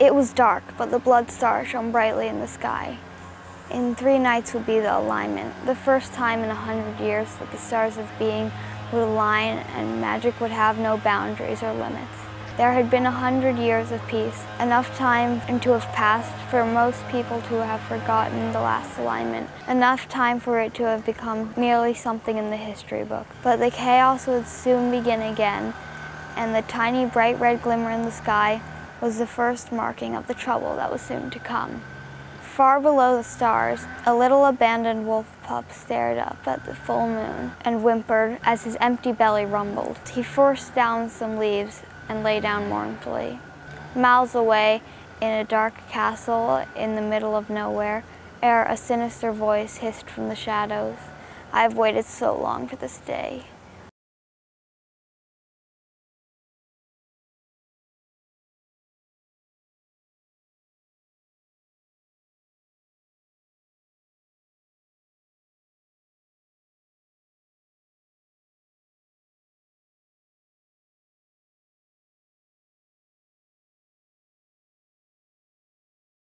It was dark, but the blood star shone brightly in the sky. In three nights would be the alignment, the first time in a hundred years that the stars of being would align and magic would have no boundaries or limits. There had been a hundred years of peace, enough time and to have passed for most people to have forgotten the last alignment, enough time for it to have become merely something in the history book. But the chaos would soon begin again, and the tiny bright red glimmer in the sky was the first marking of the trouble that was soon to come. Far below the stars, a little abandoned wolf pup stared up at the full moon and whimpered as his empty belly rumbled. He forced down some leaves and lay down mournfully. Miles away, in a dark castle in the middle of nowhere, ere a sinister voice hissed from the shadows, I have waited so long for this day.